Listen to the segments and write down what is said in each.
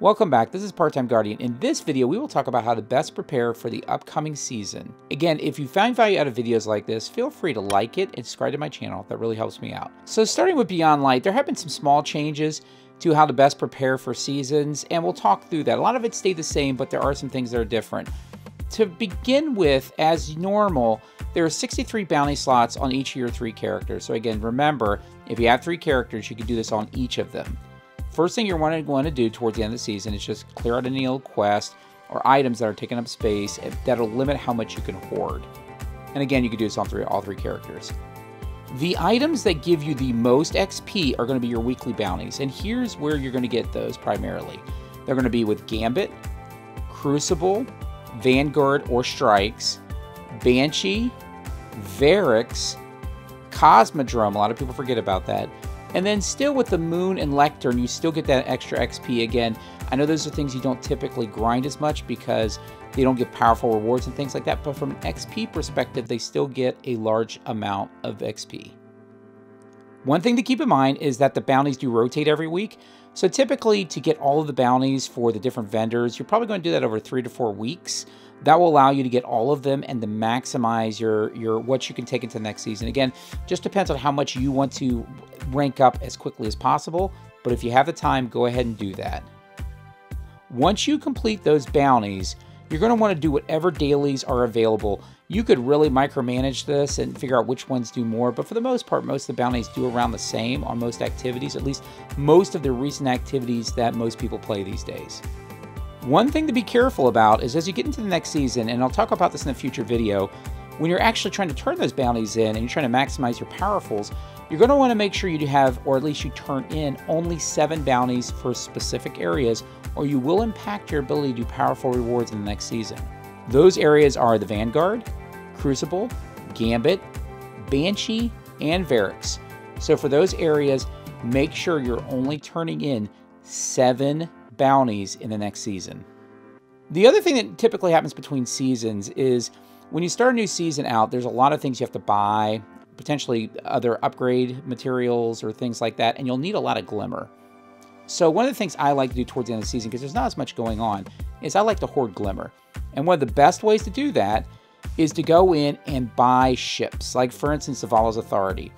Welcome back, this is Part-Time Guardian. In this video, we will talk about how to best prepare for the upcoming season. Again, if you find value out of videos like this, feel free to like it and subscribe to my channel. That really helps me out. So starting with Beyond Light, there have been some small changes to how to best prepare for seasons, and we'll talk through that. A lot of it stayed the same, but there are some things that are different. To begin with, as normal, there are 63 bounty slots on each of your three characters. So again, remember, if you have three characters, you can do this on each of them. First thing you're going to want to do towards the end of the season is just clear out any old quest or items that are taking up space that'll limit how much you can hoard. And again, you can do this on three, all three characters. The items that give you the most XP are going to be your weekly bounties, and here's where you're going to get those primarily. They're going to be with Gambit, Crucible, Vanguard or Strikes, Banshee, Variks, Cosmodrome, a lot of people forget about that, and then still with the Moon and Lectern, you still get that extra XP again. I know those are things you don't typically grind as much because they don't get powerful rewards and things like that, but from an XP perspective, they still get a large amount of XP. One thing to keep in mind is that the bounties do rotate every week. So typically to get all of the bounties for the different vendors, you're probably going to do that over three to four weeks. That will allow you to get all of them and to maximize your, your what you can take into the next season. Again, just depends on how much you want to rank up as quickly as possible. But if you have the time, go ahead and do that. Once you complete those bounties, you're going to want to do whatever dailies are available. You could really micromanage this and figure out which ones do more, but for the most part, most of the bounties do around the same on most activities, at least most of the recent activities that most people play these days. One thing to be careful about is as you get into the next season, and I'll talk about this in a future video, when you're actually trying to turn those bounties in and you're trying to maximize your powerfuls, you're going to want to make sure you have, or at least you turn in, only seven bounties for specific areas, or you will impact your ability to do powerful rewards in the next season. Those areas are the Vanguard, Crucible, Gambit, Banshee, and Variks. So for those areas, make sure you're only turning in seven bounties in the next season. The other thing that typically happens between seasons is when you start a new season out, there's a lot of things you have to buy, potentially other upgrade materials or things like that, and you'll need a lot of glimmer. So one of the things I like to do towards the end of the season, because there's not as much going on, is I like to hoard glimmer. And one of the best ways to do that is to go in and buy ships, like for instance, the Vala's Authority.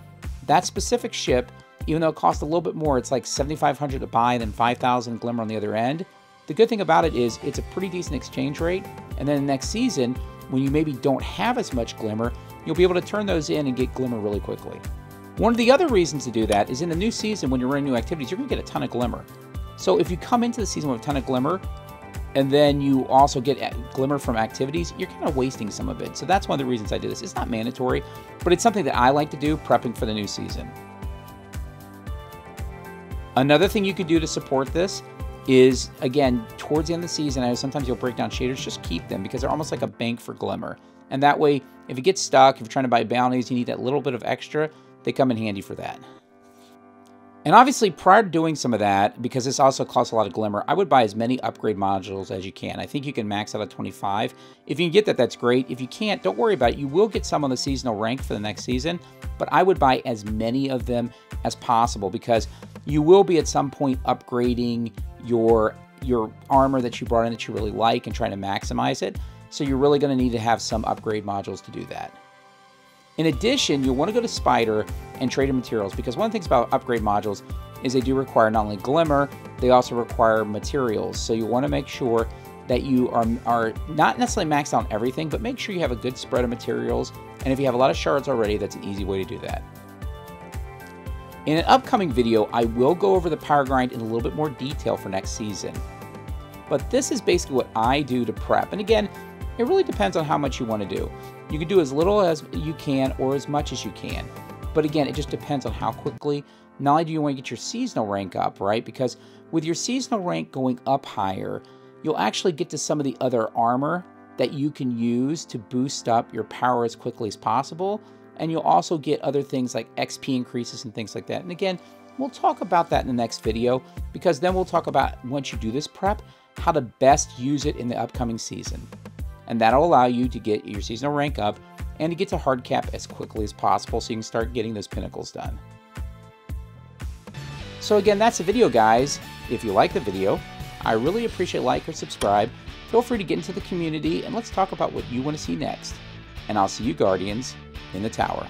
That specific ship even though it costs a little bit more, it's like 7,500 to buy, then 5,000 Glimmer on the other end. The good thing about it is it's a pretty decent exchange rate. And then the next season, when you maybe don't have as much Glimmer, you'll be able to turn those in and get Glimmer really quickly. One of the other reasons to do that is in the new season, when you're running new activities, you're to get a ton of Glimmer. So if you come into the season with a ton of Glimmer, and then you also get glimmer from activities, you're kind of wasting some of it. So that's one of the reasons I do this. It's not mandatory, but it's something that I like to do prepping for the new season. Another thing you could do to support this is, again, towards the end of the season, I sometimes you'll break down shaders, just keep them because they're almost like a bank for Glimmer. And that way, if you get stuck, if you're trying to buy bounties, you need that little bit of extra, they come in handy for that. And obviously, prior to doing some of that, because this also costs a lot of Glimmer, I would buy as many upgrade modules as you can. I think you can max out at 25. If you can get that, that's great. If you can't, don't worry about it. You will get some on the seasonal rank for the next season, but I would buy as many of them as possible because you will be at some point upgrading your your armor that you brought in that you really like and trying to maximize it. So you're really going to need to have some upgrade modules to do that. In addition, you'll want to go to Spider and trade in materials because one of the things about upgrade modules is they do require not only glimmer, they also require materials. So you want to make sure that you are, are not necessarily maxed out on everything, but make sure you have a good spread of materials. And if you have a lot of shards already, that's an easy way to do that. In an upcoming video, I will go over the power grind in a little bit more detail for next season. But this is basically what I do to prep. And again, it really depends on how much you want to do. You can do as little as you can or as much as you can. But again, it just depends on how quickly. Not only do you want to get your seasonal rank up, right? Because with your seasonal rank going up higher, you'll actually get to some of the other armor that you can use to boost up your power as quickly as possible and you'll also get other things like XP increases and things like that. And again, we'll talk about that in the next video because then we'll talk about once you do this prep, how to best use it in the upcoming season. And that'll allow you to get your seasonal rank up and to get to hard cap as quickly as possible so you can start getting those pinnacles done. So again, that's the video guys. If you like the video, I really appreciate like or subscribe. Feel free to get into the community and let's talk about what you want to see next. And I'll see you Guardians in the tower.